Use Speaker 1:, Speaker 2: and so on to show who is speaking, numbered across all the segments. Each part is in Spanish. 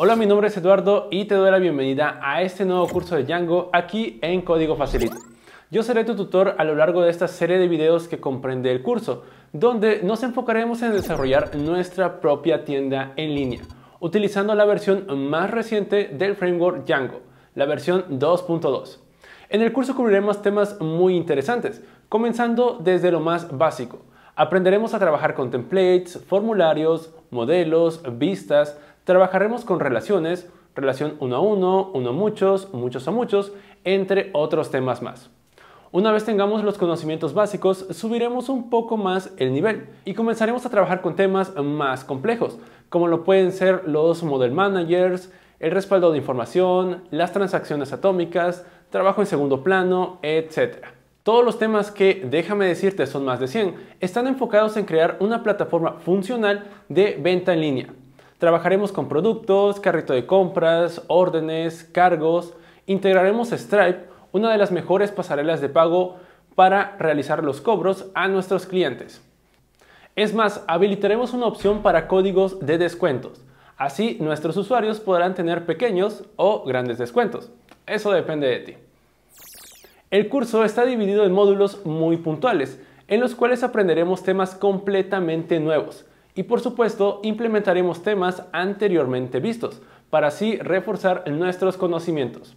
Speaker 1: Hola, mi nombre es Eduardo y te doy la bienvenida a este nuevo curso de Django aquí en Código Facilito. Yo seré tu tutor a lo largo de esta serie de videos que comprende el curso, donde nos enfocaremos en desarrollar nuestra propia tienda en línea, utilizando la versión más reciente del framework Django, la versión 2.2. En el curso cubriremos temas muy interesantes, comenzando desde lo más básico. Aprenderemos a trabajar con templates, formularios, modelos, vistas, Trabajaremos con relaciones, relación uno a uno, uno a muchos, muchos a muchos, entre otros temas más. Una vez tengamos los conocimientos básicos, subiremos un poco más el nivel y comenzaremos a trabajar con temas más complejos, como lo pueden ser los model managers, el respaldo de información, las transacciones atómicas, trabajo en segundo plano, etc. Todos los temas que, déjame decirte, son más de 100, están enfocados en crear una plataforma funcional de venta en línea Trabajaremos con productos, carrito de compras, órdenes, cargos. Integraremos Stripe, una de las mejores pasarelas de pago para realizar los cobros a nuestros clientes. Es más, habilitaremos una opción para códigos de descuentos. Así nuestros usuarios podrán tener pequeños o grandes descuentos. Eso depende de ti. El curso está dividido en módulos muy puntuales, en los cuales aprenderemos temas completamente nuevos y por supuesto implementaremos temas anteriormente vistos para así reforzar nuestros conocimientos.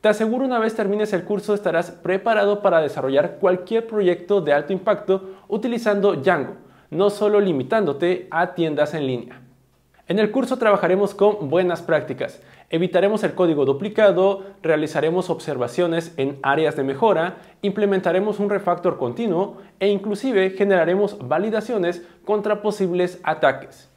Speaker 1: Te aseguro una vez termines el curso estarás preparado para desarrollar cualquier proyecto de alto impacto utilizando Django, no solo limitándote a tiendas en línea. En el curso trabajaremos con buenas prácticas, evitaremos el código duplicado, realizaremos observaciones en áreas de mejora, implementaremos un refactor continuo e inclusive generaremos validaciones contra posibles ataques.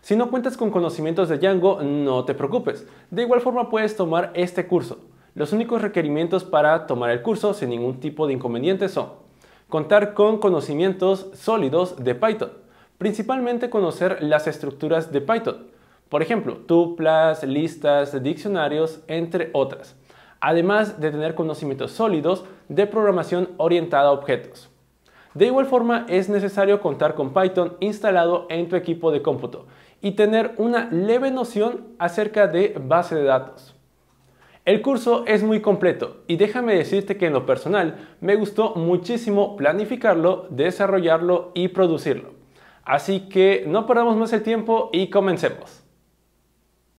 Speaker 1: Si no cuentas con conocimientos de Django, no te preocupes. De igual forma puedes tomar este curso. Los únicos requerimientos para tomar el curso sin ningún tipo de inconveniente son contar con conocimientos sólidos de Python, Principalmente conocer las estructuras de Python, por ejemplo, tuplas, listas, diccionarios, entre otras, además de tener conocimientos sólidos de programación orientada a objetos. De igual forma, es necesario contar con Python instalado en tu equipo de cómputo y tener una leve noción acerca de base de datos. El curso es muy completo y déjame decirte que en lo personal me gustó muchísimo planificarlo, desarrollarlo y producirlo. Así que no perdamos más el tiempo y comencemos.